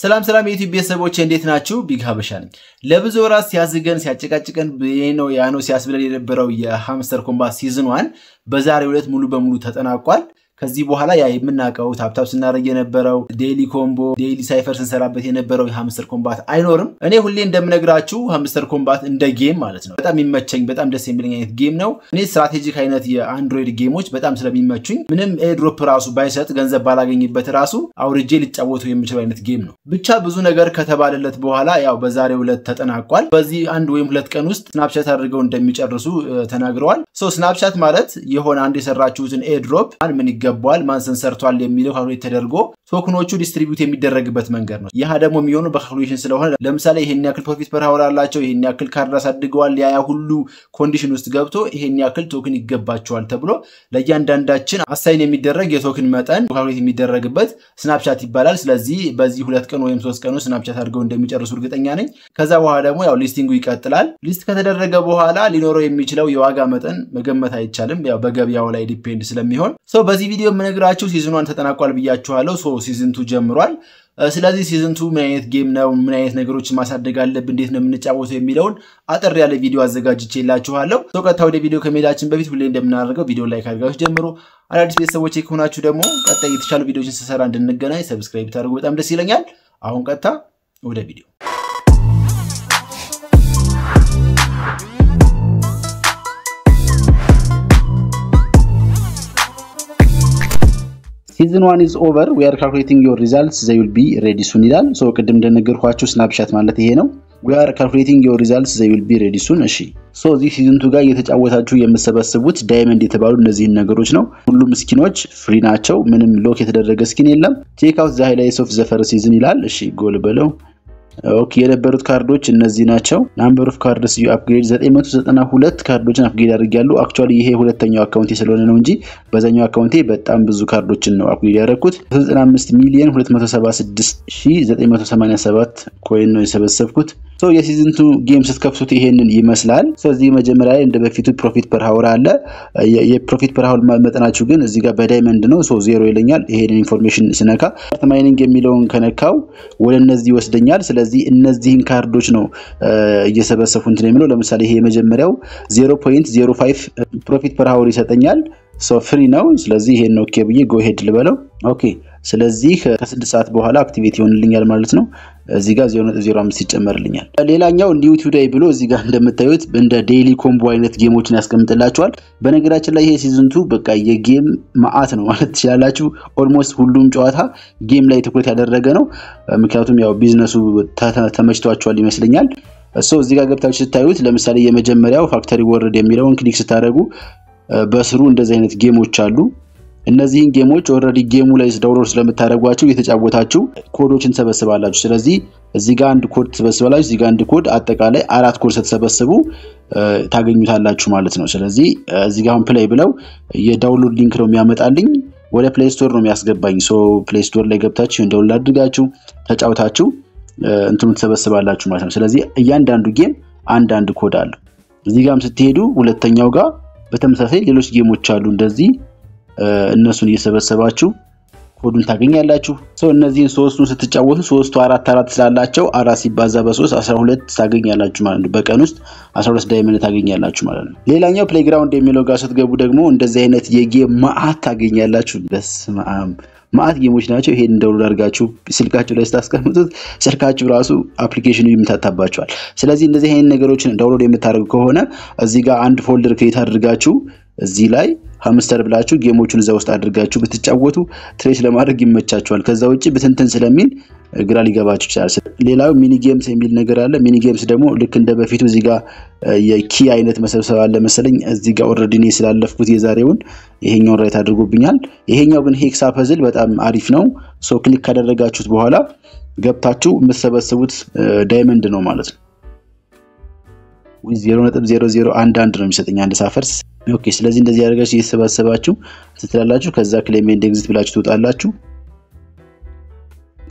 ሰላም ሰላም የዩቲዩብ ቤተሰቦች እንዴት ናችሁ? ቢግ ሀበሻ ነኝ። ለብዙ ወራት ሲያዝገን ሲያጨቃጭቀን ነው ያኖ ሲያስብለን የነበረው የሃምስተር ኮምባት season one በዛሬው ዕለት ሙሉ በሙሉ ተጠናቋል። ከዚህ በኋላ ያ የምናውቀው tap tap ስናደርግ የነበረው daily combo daily cipher ስንሰራበት የነበረው የሃምስተር ኮምባት አይኖርም። እኔ ሁሌ እንደምነግራችሁ ሃምስተር ኮምባት እንደ game ማለት ነው በጣም የሚመቸኝ በጣም ደስ የሚለኝ አይነት game ነው። እኔ strategic አይነት የአንድሮይድ game ኦች በጣም ስለሚመቹኝ ምንም airdrop ራሱ ባይሰጥ ገንዘብ ባላገኝበት ራሱ አውርጄ ልጫወተው የምችለው አይነት game ነው። ብቻ ብዙ ነገር ከተባለለት በኋላ ያው በዛሬው ዕለት ተጠናቋል። በዚህ አንድ ወይም ሁለት ቀን ውስጥ snapshot አድርገው እንደሚጨርሱ ተናግረዋል። snapshot ማለት የሆነ አንድ የሰራችሁትን airdrop ምን ይገባዋል ማንሰን ሰርቷል የሚለው calculate ተደርጎ token ኦቹ distribute የሚደረግበት መንገድ ነው። ይህ ደግሞ የሚሆነው በ calculation ስለሆነ ለምሳሌ ይሄን ያክል profit per hour አላቸው፣ ይሄን ያክል ካርድ አሳድገዋል፣ ያ ሁሉ condition ውስጥ ገብቶ ይሄን ያክል token ይገባቸዋል ተብሎ ለእያንዳንዳችን assign የሚደረግ የ token መጠን calculate የሚደረግበት snapshot ይባላል። ስለዚህ በዚህ ሁለት ቀን ወይም ሶስት ቀን snapshot አድርገው እንደሚጨርሱ እርግጠኛ ነኝ። ከዛ በኋላ ደግሞ ያው listing ኡ ይቀጥላል። list ከተደረገ በኋላ ሊኖረው የሚችለው የዋጋ መጠን መገመት አይቻልም፣ ያው በገበያው ላይ depend ስለሚሆን በዚህ ቪዲዮ የምነግራችሁ season one ተጠናቋል ብያችኋለሁ። so season two ጀምሯል። ስለዚህ season two ምን አይነት game ነው፣ ምን አይነት ነገሮችን ማሳደግ አለብን፣ እንዴት ነው የምንጫወተው የሚለውን አጠር ያለ ቪዲዮ አዘጋጅቼላችኋለሁ። so ቀጥታ ወደ ቪዲዮ ከመሄዳችን በፊት ሁሌ እንደምናደርገው ቪዲዮ like አድርጋችሁ ጀምሮ አዳዲስ ቤተሰቦች ከሆናችሁ ደግሞ ቀጣይ የተሻሉ ቪዲዮችን ስሰራ እንድንገናኝ subscribe ታደርጉ በጣም ደስ ይለኛል። አሁን ቀጥታ ወደ ቪዲዮ season one is over we are calculating your results they will be ready soon ይላል። so ቅድም እንደነገርኳችሁ snapshot ማለት ይሄ ነው። we are calculating your results they will be ready soon። እሺ so እዚህ season ጋር እየተጫወታችሁ የምትሰበስቡት diamond የተባሉ እነዚህን ነገሮች ነው። ሁሉም skin ኦች free ናቸው። ምንም lock የተደረገ skin የለም። check out the highlights of the first season ይላል። እሺ ጎል በለው okay የነበሩት ካርዶች እነዚህ ናቸው። number of cards you upgrade 992 card ኦችን upgrade አድርጊያለሁ። actually ይሄ ሁለተኛው account ኤ ስለሆነ ነው እንጂ በዛኛው account ኤ በጣም ብዙ ካርዶችን ነው upgrade ያደረኩት። 95 ሚሊዮን 276987 coin ነው የሰበሰብኩት። so የ season two game ስትከፍቱት ይሄንን ይመስላል። ስለዚህ መጀመሪያ ላይ እንደ በፊቱ profit per hour አለ። የ profit per hour መጠናችሁ ግን እዚህ ጋር በ diamond ነው። so zero ይለኛል። ይሄንን information ስነካ mining የሚለውን ከነካው ወደ እነዚህ ይወስደኛል። ስለዚህ እነዚህን ካርዶች ነው እየሰበሰብኩ እንትን የሚለው ለምሳሌ ይሄ የመጀመሪያው 0.05 profit per hour ይሰጠኛል። free ነው። ስለዚህ ይሄን okay ብዬ go ahead ልበለው። okay ስለዚህ ከስድስት ሰዓት በኋላ activate ይሆንልኛል ማለት ነው። እዚህ ጋር 0.05 ይጨመርልኛል። ሌላኛው new today ብሎ እዚህ ጋር እንደምታዩት እንደ daily combo አይነት game ኦችን ያስቀምጥላችኋል። በነገራችን ላይ ይሄ season two በቃ የ game መዓት ነው ማለት ትችላላችሁ። almost ሁሉም ጨዋታ game ላይ ትኩረት ያደረገ ነው። ምክንያቱም ያው ቢዝነሱ ተመችቷቸዋል ይመስለኛል። እሱ እዚህ ጋር ገብታችሁ ስታዩት ለምሳሌ የመጀመሪያው factory world የሚለውን click ስታደርጉ በስሩ እንደዚህ አይነት game ኦች አሉ። እነዚህን game ኦች already game ኡ ላይ download ስለምታደርጓቸው እየተጫወታችሁ ኮዶችን ትሰበስባላችሁ። ስለዚህ እዚህ ጋር አንድ ኮድ ትሰበስባላችሁ፣ እዚህ ጋር አንድ ኮድ፣ አጠቃላይ አራት ኮድ ስትሰበስቡ ታገኙታላችሁ ማለት ነው። ስለዚህ እዚህ ጋር አሁን play ብለው የ download link ነው የሚያመጣልኝ ወደ ፕሌይ ስቶር ነው የሚያስገባኝ። so ፕሌይ ስቶር ላይ ገብታችሁ download አድርጋችሁ ተጫውታችሁ እንትኑ ትሰበስባላችሁ ማለት ነው። ስለዚህ እያንዳንዱ game አንዳንድ ኮድ አለው። እዚህ ጋርም ስትሄዱ ሁለተኛው ጋር በተመሳሳይ ሌሎች game ኦች አሉ። እንደዚህ እነሱን እየሰበሰባችሁ ኮዱን ታገኛላችሁ። so እነዚህን ሶስቱን ስትጫወቱ ሶስቱ አራት አራት ስላላቸው አራት ሲባዛ በሶስት አስራ ሁለት ታገኛላችሁ ማለት ነው። በቀን ውስጥ አስራ ሁለት diamond ታገኛላችሁ ማለት ነው። ሌላኛው playground የሚለው ጋር ስትገቡ ደግሞ እንደዚህ አይነት የ game መዓት ታገኛላችሁ። በስመ አብ መዓት game ኦች ናቸው። ይሄን download አድርጋችሁ ስልካችሁ ላይ ስታስቀምጡት ስልካችሁ ራሱ application ኑ ይምታታባችኋል። ስለዚህ እንደዚህ አይነት ነገሮችን download የምታደርጉ ከሆነ እዚህ ጋር አንድ folder create አድርጋችሁ እዚህ ላይ ሀምስተር ብላችሁ game ኦቹን እዛ ውስጥ አድርጋችሁ ብትጫወቱ trace ለማድረግ ይመቻችኋል። ከዛ ውጭ ብትንትን ስለሚል ግራ ሊገባችሁ ይችላል። ሌላው mini games የሚል ነገር አለ። mini games ደግሞ ልክ እንደ በፊቱ እዚህ ጋር የ key አይነት መሰብሰብ አለ መሰለኝ። እዚህ ጋር already እኔ ስላለፍኩት የዛሬውን ይሄኛውን right አድርጎብኛል። ይሄኛው ግን hexa puzzle በጣም አሪፍ ነው። so click ካደረጋችሁት በኋላ ገብታችሁ የምትሰበስቡት diamond ነው ማለት ነው። ዜሮ ነጥብ ዜሮ ዜሮ አንድ አንድ ነው የሚሰጠኝ አንድ ሳፈርስ። okay ስለዚህ እንደዚህ ያደርጋችሁ እየተሰባሰባችሁ ትትላላችሁ። ከዛ claim and exit ብላችሁ ትወጣላችሁ።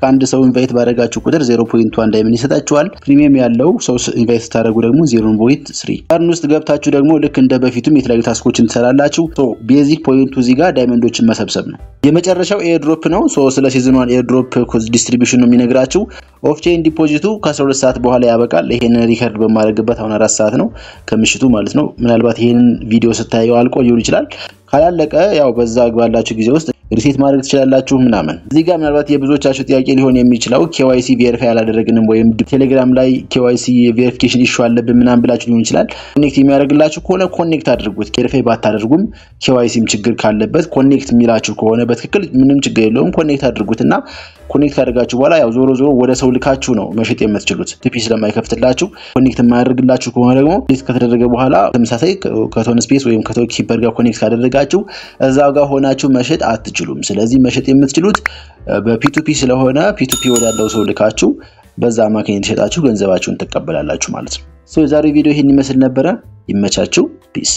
ከአንድ ሰው invite ባደረጋችሁ ቁጥር 0.1 diamond ይሰጣችኋል። premium ያለው ሰው invite ስታደረጉ ደግሞ 0.3 earn ውስጥ ገብታችሁ ደግሞ ልክ እንደ በፊቱም የተለያዩ task ኦችን ትሰራላችሁ። basic point ኡ እዚህ ጋር diamond ኦችን መሰብሰብ ነው። የመጨረሻው airdrop ነው። ስለ season one airdrop distribution ነው የሚነግራችሁ። off-chain deposit ኡ ከ12 ሰዓት በኋላ ያበቃል። ይሄንን record በማደርግበት አሁን አራት ሰዓት ነው ከምሽቱ ማለት ነው። ምናልባት ይሄንን ቪዲዮ ስታየው አልቆ ሊሆን ይችላል። ካላለቀ ያው በዛ ባላችሁ ጊዜ ውስጥ reset ማድረግ ትችላላችሁ ምናምን። እዚህ ጋር ምናልባት የብዙዎቻችሁ ጥያቄ ሊሆን የሚችለው KYC verify አላደረግንም ወይም ቴሌግራም ላይ KYC verification issue አለብን ምናምን ብላችሁ ሊሆን ይችላል። connect የሚያደርግላችሁ ከሆነ connect አድርጉት። verify ባታደርጉም KYC ም ችግር ካለበት connect የሚላችሁ ከሆነ በትክክል ምንም ችግር የለውም። connect አድርጉት እና connect ካደርጋችሁ በኋላ ያው ዞሮ ዞሮ ወደ ሰው ልካችሁ ነው መሸጥ የምትችሉት P2P ስለማይከፍትላችሁ። connect የማያደርግላችሁ ከሆነ ደግሞ list ከተደረገ በኋላ ተመሳሳይ ከ Ton Space ወይም Keeper ጋር connect ካደረጋችሁ እዛው ጋር ሆናችሁ መሸጥ አትችሉም። ስለዚህ መሸጥ የምትችሉት በፒቱፒ ስለሆነ ፒቱፒ ወዳለው ሰው ልካችሁ በዛ አማካኝነት ሸጣችሁ ገንዘባችሁን ትቀበላላችሁ ማለት ነው። የዛሬው ቪዲዮ ይህን ይመስል ነበረ። ይመቻችሁ። ፒስ